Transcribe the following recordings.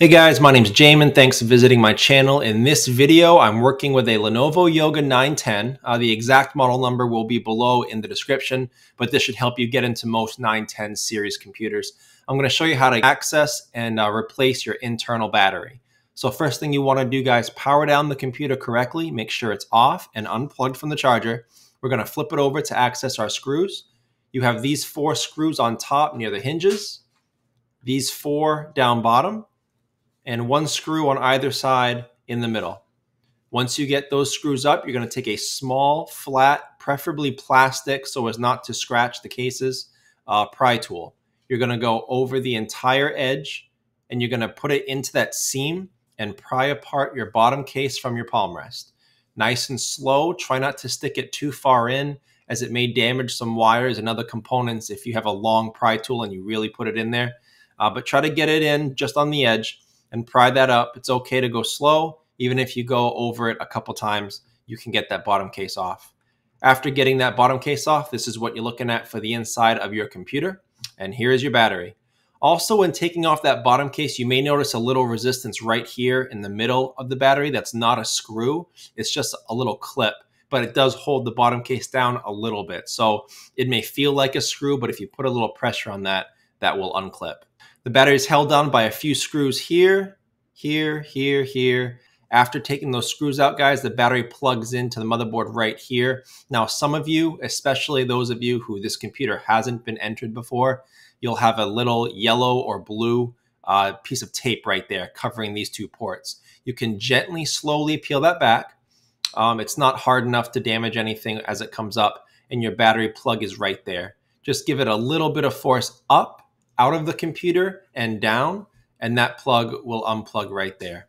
Hey guys, my name is Jamin. Thanks for visiting my channel. In this video, I'm working with a Lenovo Yoga 910. Uh, the exact model number will be below in the description, but this should help you get into most 910 series computers. I'm going to show you how to access and uh, replace your internal battery. So first thing you want to do, guys, power down the computer correctly. Make sure it's off and unplugged from the charger. We're going to flip it over to access our screws. You have these four screws on top near the hinges, these four down bottom, and one screw on either side in the middle. Once you get those screws up, you're going to take a small, flat, preferably plastic so as not to scratch the cases, uh, pry tool. You're going to go over the entire edge and you're going to put it into that seam and pry apart your bottom case from your palm rest. Nice and slow. Try not to stick it too far in as it may damage some wires and other components if you have a long pry tool and you really put it in there. Uh, but try to get it in just on the edge and pry that up. It's okay to go slow. Even if you go over it a couple times, you can get that bottom case off. After getting that bottom case off, this is what you're looking at for the inside of your computer. And here is your battery. Also, when taking off that bottom case, you may notice a little resistance right here in the middle of the battery. That's not a screw. It's just a little clip, but it does hold the bottom case down a little bit. So it may feel like a screw, but if you put a little pressure on that, that will unclip. The battery is held down by a few screws here, here, here, here. After taking those screws out, guys, the battery plugs into the motherboard right here. Now, some of you, especially those of you who this computer hasn't been entered before, you'll have a little yellow or blue uh, piece of tape right there covering these two ports. You can gently, slowly peel that back. Um, it's not hard enough to damage anything as it comes up, and your battery plug is right there. Just give it a little bit of force up out of the computer and down, and that plug will unplug right there.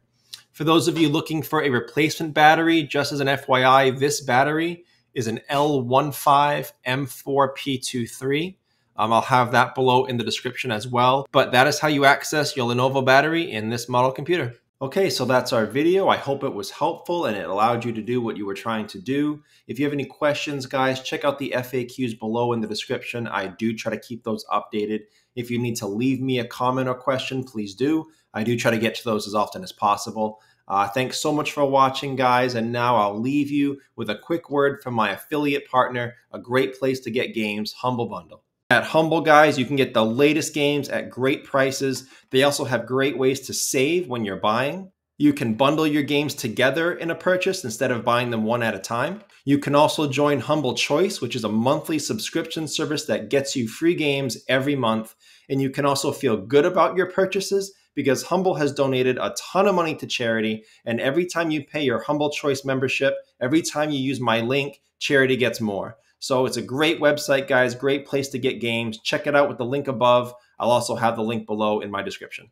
For those of you looking for a replacement battery, just as an FYI, this battery is an L15M4P23. Um, I'll have that below in the description as well. But that is how you access your Lenovo battery in this model computer. Okay, so that's our video. I hope it was helpful and it allowed you to do what you were trying to do. If you have any questions, guys, check out the FAQs below in the description. I do try to keep those updated. If you need to leave me a comment or question, please do. I do try to get to those as often as possible. Uh, thanks so much for watching, guys. And now I'll leave you with a quick word from my affiliate partner, a great place to get games, Humble Bundle. At Humble Guys, you can get the latest games at great prices. They also have great ways to save when you're buying. You can bundle your games together in a purchase instead of buying them one at a time. You can also join Humble Choice, which is a monthly subscription service that gets you free games every month. And you can also feel good about your purchases because Humble has donated a ton of money to charity. And every time you pay your Humble Choice membership, every time you use my link, charity gets more. So it's a great website, guys. Great place to get games. Check it out with the link above. I'll also have the link below in my description.